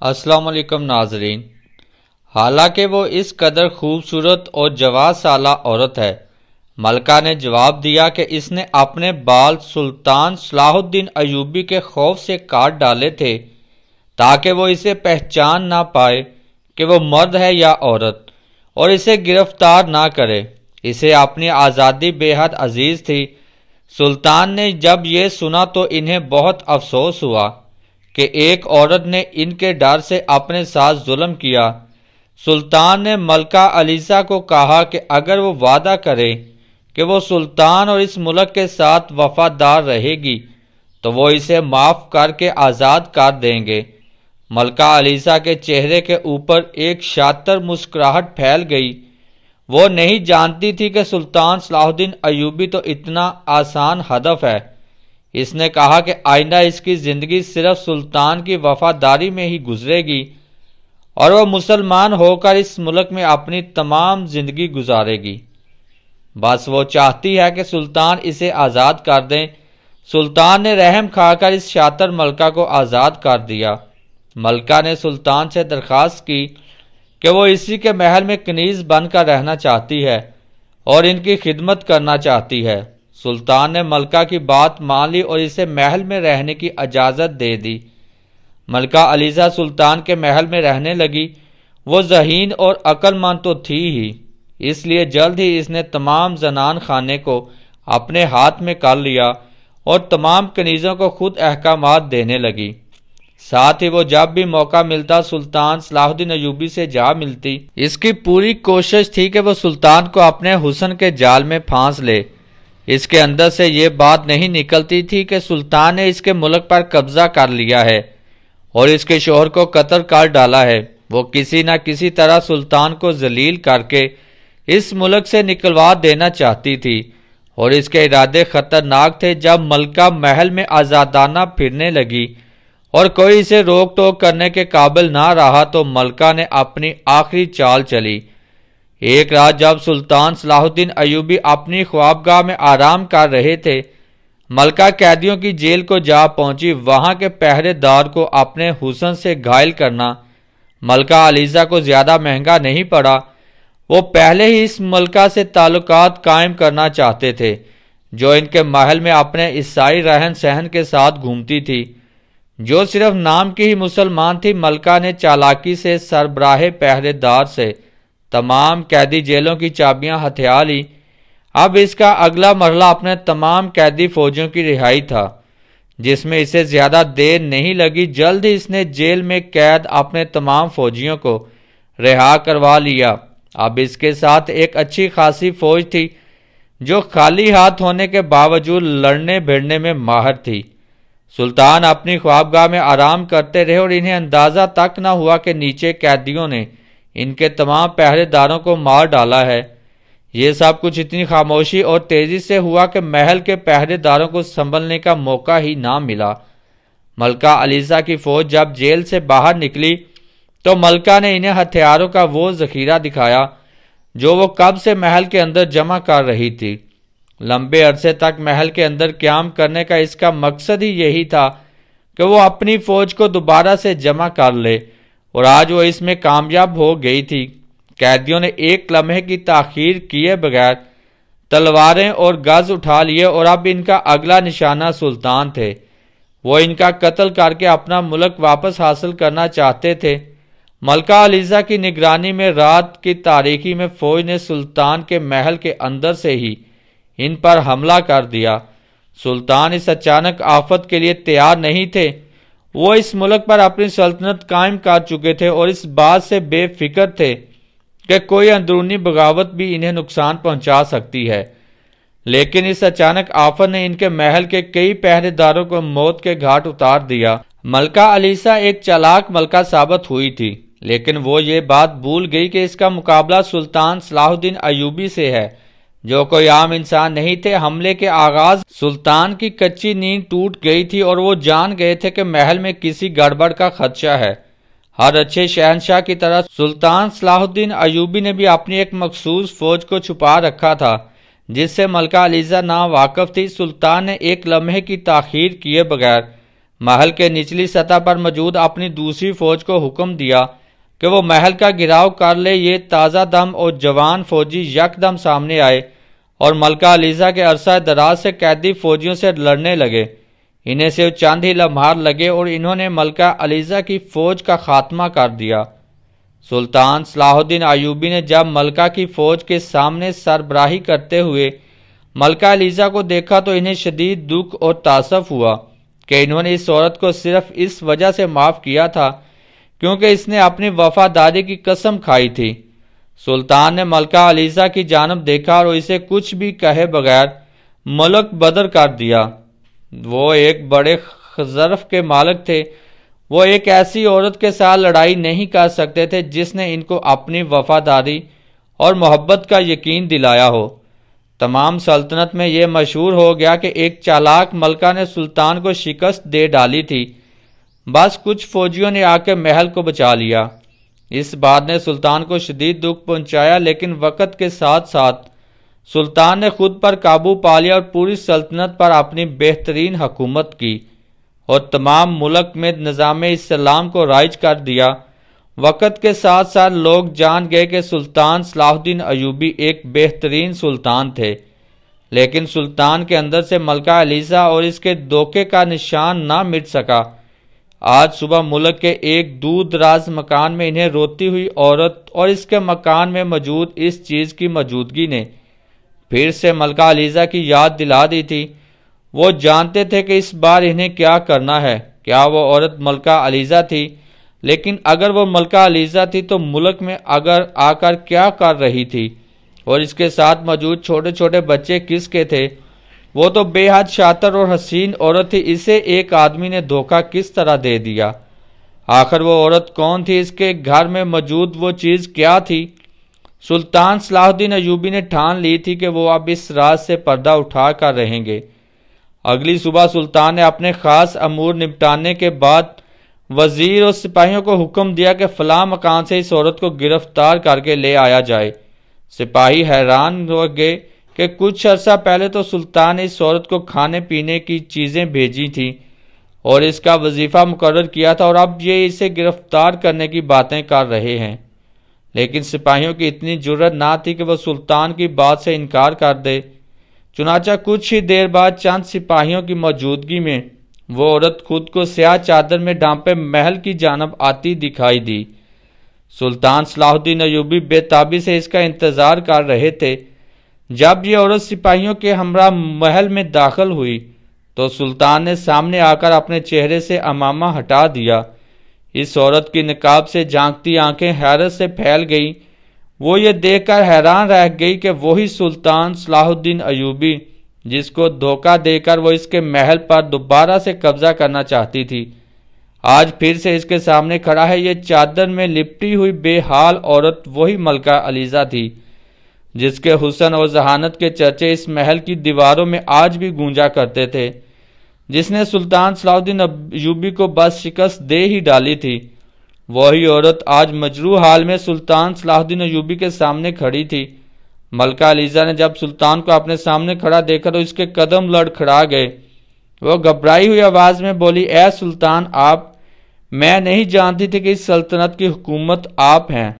السلام علیکم ناظرین۔ حالانکہ وہ اس قدر خوبصورت اور جواز سالہ عورت ہے۔ ملکہ نے جواب دیا کہ اس نے اپنے بال سلطان صلاح الدین ایوبی کے خوف سے کاٹ ڈالے تھے تاکہ وہ اسے پہچان نہ پائے کہ وہ مرد ہے یا عورت اور اسے گرفتار نہ کرے۔ اسے اپنی آزادی بے حد عزیز تھی۔ سلطان نے جب یہ سنا تو انہیں بہت افسوس ہوا۔ کہ ایک عورت نے ان کے ڈر سے اپنے ساتھ ظلم کیا۔ سلطان نے ملکہ علیزہ کو کہا کہ اگر وہ وعدہ کرے کہ وہ سلطان اور اس ملک کے ساتھ وفادار رہے گی، تو وہ اسے معاف کر کے آزاد کر دیں گے۔ ملکہ علیزہ کے چہرے کے اوپر ایک شاطر مسکراہٹ پھیل گئی۔ وہ نہیں جانتی تھی کہ سلطان صلاح الدین ایوبی تو اتنا آسان ہدف ہے۔ اس نے کہا کہ آئندہ اس کی زندگی صرف سلطان کی وفاداری میں ہی گزرے گی اور وہ مسلمان ہو کر اس ملک میں اپنی تمام زندگی گزارے گی۔ بس وہ چاہتی ہے کہ سلطان اسے آزاد کر دیں۔ سلطان نے رحم کھا کر اس شاطر ملکہ کو آزاد کر دیا۔ ملکہ نے سلطان سے درخواست کی کہ وہ اسی کے محل میں کنیز بن کر رہنا چاہتی ہے اور ان کی خدمت کرنا چاہتی ہے۔ سلطان نے ملکہ کی بات مان لی اور اسے محل میں رہنے کی اجازت دے دی۔ ملکہ علیزہ سلطان کے محل میں رہنے لگی۔ وہ ذہین اور عقل مند تو تھی ہی۔ اس لیے جلد ہی اس نے تمام زنان خانے کو اپنے ہاتھ میں کر لیا اور تمام کنیزوں کو خود احکامات دینے لگی۔ ساتھ ہی وہ جب بھی موقع ملتا سلطان صلاح الدین ایوبی سے جا ملتی۔ اس کی پوری کوشش تھی کہ وہ سلطان کو اپنے حسن کے جال میں پھانس لے۔ اس کے اندر سے یہ بات نہیں نکلتی تھی کہ سلطان نے اس کے ملک پر قبضہ کر لیا ہے اور اس کے شوہر کو قتل کر ڈالا ہے۔ وہ کسی نہ کسی طرح سلطان کو ذلیل کر کے اس ملک سے نکلوا دینا چاہتی تھی۔ اور اس کے ارادے خطرناک تھے جب ملکہ محل میں آزادانہ پھرنے لگی اور کوئی اسے روک ٹوک کرنے کے قابل نہ رہا تو ملکہ نے اپنی آخری چال چلی۔ ایک رات جب سلطان صلاح الدین ایوبی اپنی خوابگاہ میں آرام کر رہے تھے، ملکہ قیدیوں کی جیل کو جا پہنچی، وہاں کے پہرے دار کو اپنے حسن سے گھائل کرنا۔ ملکہ علیزہ کو زیادہ مہنگا نہیں پڑا۔ وہ پہلے ہی اس ملکہ سے تعلقات قائم کرنا چاہتے تھے، جو ان کے محل میں اپنے عیسائی رہن سہن کے ساتھ گھومتی تھی۔ جو صرف نام کی ہی مسلمان تھی، ملکہ نے چالاکی سے سربراہ پہرے دار سے تمام قیدی جیلوں کی چابیاں ہتھیار لی۔ اب اس کا اگلا مرحلہ اپنے تمام قیدی فوجیوں کی رہائی تھا، جس میں اسے زیادہ دیر نہیں لگی۔ جلد ہی اس نے جیل میں قید اپنے تمام فوجیوں کو رہا کروا لیا۔ اب اس کے ساتھ ایک اچھی خاصی فوج تھی، جو خالی ہاتھ ہونے کے باوجود لڑنے بھیڑنے میں ماہر تھی۔ سلطان اپنی خوابگاہ میں آرام کرتے رہے اور انہیں اندازہ تک نہ ہوا کہ نیچے قیدیوں نے ان کے تمام پہرے داروں کو مار ڈالا ہے۔ یہ سب کچھ اتنی خاموشی اور تیزی سے ہوا کہ محل کے پہرے داروں کو سنبھلنے کا موقع ہی نہ ملا۔ ملکہ علیزہ کی فوج جب جیل سے باہر نکلی تو ملکہ نے انہیں ہتھیاروں کا وہ ذخیرہ دکھایا جو وہ کب سے محل کے اندر جمع کر رہی تھی۔ لمبے عرصے تک محل کے اندر قیام کرنے کا اس کا مقصد ہی یہی تھا کہ وہ اپنی فوج کو دوبارہ سے جمع کر لے۔ اور آج وہ اس میں کامیاب ہو گئی تھی۔ قیدیوں نے ایک لمحے کی تاخیر کیے بغیر تلواریں اور گز اٹھا لیے اور اب ان کا اگلا نشانہ سلطان تھے۔ وہ ان کا قتل کر کے اپنا ملک واپس حاصل کرنا چاہتے تھے۔ ملکہ علیزہ کی نگرانی میں رات کی تاریخی میں فوج نے سلطان کے محل کے اندر سے ہی ان پر حملہ کر دیا۔ سلطان اس اچانک آفت کے لیے تیار نہیں تھے۔ وہ اس ملک پر اپنی سلطنت قائم کر چکے تھے اور اس بات سے بے فکر تھے کہ کوئی اندرونی بغاوت بھی انہیں نقصان پہنچا سکتی ہے۔ لیکن اس اچانک آفت نے ان کے محل کے کئی پہرے داروں کو موت کے گھاٹ اتار دیا۔ ملکہ علیسا ایک چلاک ملکہ ثابت ہوئی تھی، لیکن وہ یہ بات بھول گئی کہ اس کا مقابلہ سلطان صلاح الدین ایوبی سے ہے۔ جو کوئی عام انسان نہیں تھے، حملے کے آغاز سلطان کی کچی نیند ٹوٹ گئی تھی اور وہ جان گئے تھے کہ محل میں کسی گڑبڑ کا خدشہ ہے۔ ہر اچھے شہنشاہ کی طرح سلطان صلاح الدین ایوبی نے بھی اپنی ایک مخصوص فوج کو چھپا رکھا تھا، جس سے ملکہ علیزہ نا واقف تھی۔ سلطان نے ایک لمحے کی تاخیر کیے بغیر محل کے نچلی سطح پر موجود اپنی دوسری فوج کو حکم دیا۔ کہ وہ محل کا گراؤ کر لے، یہ تازہ دم اور جوان فوجی یک دم سامنے آئے اور ملکہ علیزہ کے عرصہ دراز سے قیدی فوجیوں سے لڑنے لگے۔ انہیں سے چاند ہی لمحار لگے اور انہوں نے ملکہ علیزہ کی فوج کا خاتمہ کر دیا۔ سلطان صلاح الدین ایوبی نے جب ملکہ کی فوج کے سامنے سربراہی کرتے ہوئے ملکہ علیزہ کو دیکھا تو انہیں شدید دکھ اور تعصف ہوا کہ انہوں نے اس عورت کو صرف اس وجہ سے معاف کیا تھا کیونکہ اس نے اپنی وفاداری کی قسم کھائی تھی۔ سلطان نے ملکہ علیزہ کی جانب دیکھا اور اسے کچھ بھی کہے بغیر ملک بدر کر دیا۔ وہ ایک بڑے ظرف کے مالک تھے۔ وہ ایک ایسی عورت کے ساتھ لڑائی نہیں کر سکتے تھے جس نے ان کو اپنی وفاداری اور محبت کا یقین دلایا ہو۔ تمام سلطنت میں یہ مشہور ہو گیا کہ ایک چالاک ملکہ نے سلطان کو شکست دے ڈالی تھی۔ بس کچھ فوجیوں نے آ کے محل کو بچا لیا۔ اس بات نے سلطان کو شدید دکھ پہنچایا، لیکن وقت کے ساتھ ساتھ سلطان نے خود پر قابو پا لیا اور پوری سلطنت پر اپنی بہترین حکومت کی اور تمام ملک میں نظام اسلام کو رائج کر دیا۔ وقت کے ساتھ ساتھ لوگ جان گئے کہ سلطان صلاح الدین ایوبی ایک بہترین سلطان تھے، لیکن سلطان کے اندر سے ملکہ علیزہ اور اس کے دھوکے کا نشان نہ مٹ سکا۔ آج صبح ملک کے ایک دور دراز مکان میں انہیں روتی ہوئی عورت اور اس کے مکان میں موجود اس چیز کی موجودگی نے پھر سے ملکہ علیزہ کی یاد دلا دی تھی۔ وہ جانتے تھے کہ اس بار انہیں کیا کرنا ہے۔ کیا وہ عورت ملکہ علیزہ تھی؟ لیکن اگر وہ ملکہ علیزہ تھی تو ملک میں اگر آ کر کیا کر رہی تھی؟ اور اس کے ساتھ موجود چھوٹے چھوٹے بچے کس کے تھے؟ وہ تو بے حد شاطر اور حسین عورت تھی، اسے ایک آدمی نے دھوکہ کس طرح دے دیا؟ آخر وہ عورت کون تھی؟ اس کے گھر میں موجود وہ چیز کیا تھی؟ سلطان صلاح الدین ایوبی نے ٹھان لی تھی کہ وہ اب اس راز سے پردہ اٹھا کر رہیں گے۔ اگلی صبح سلطان نے اپنے خاص امور نپٹانے کے بعد وزیر اور سپاہیوں کو حکم دیا کہ فلاں مکان سے اس عورت کو گرفتار کر کے لے آیا جائے۔ سپاہی حیران ہو گئے۔ کہ کچھ عرصہ پہلے تو سلطان نے اس عورت کو کھانے پینے کی چیزیں بھیجی تھیں اور اس کا وظیفہ مقرر کیا تھا اور اب یہ اسے گرفتار کرنے کی باتیں کر رہے ہیں۔ لیکن سپاہیوں کی اتنی جرت نہ تھی کہ وہ سلطان کی بات سے انکار کر دے۔ چنانچہ کچھ ہی دیر بعد چند سپاہیوں کی موجودگی میں وہ عورت خود کو سیاہ چادر میں ڈانپے محل کی جانب آتی دکھائی دی۔ سلطان صلاح الدین ایوبی بے تابی سے اس کا انتظار کر رہے تھے۔ جب یہ عورت سپاہیوں کے ہمراہ محل میں داخل ہوئی تو سلطان نے سامنے آ کر اپنے چہرے سے امامہ ہٹا دیا۔ اس عورت کی نقاب سے جانکتی آنکھیں حیرت سے پھیل گئی وہ یہ دیکھ کر حیران رہ گئی کہ وہی سلطان صلاح الدین ایوبی، جس کو دھوکہ دے کر وہ اس کے محل پر دوبارہ سے قبضہ کرنا چاہتی تھی۔ آج پھر سے اس کے سامنے کھڑا ہے۔ یہ چادر میں لپٹی ہوئی بے حال عورت، وہی ملکہ علیزہ تھی۔ جس کے حسن اور ذہانت کے چرچے اس محل کی دیواروں میں آج بھی گونجا کرتے تھے۔ جس نے سلطان صلاح الدین ایوبی کو بس شکست دے ہی ڈالی تھی، وہی عورت آج مجروح حال میں سلطان صلاح الدین ایوبی کے سامنے کھڑی تھی۔ ملکہ علیزہ نے جب سلطان کو اپنے سامنے کھڑا دیکھا تو اس کے قدم لڑ کھڑا گئے۔ وہ گھبرائی ہوئی آواز میں بولی، اے سلطان، آپ، میں نہیں جانتی تھی کہ اس سلطنت کی حکومت آپ ہیں۔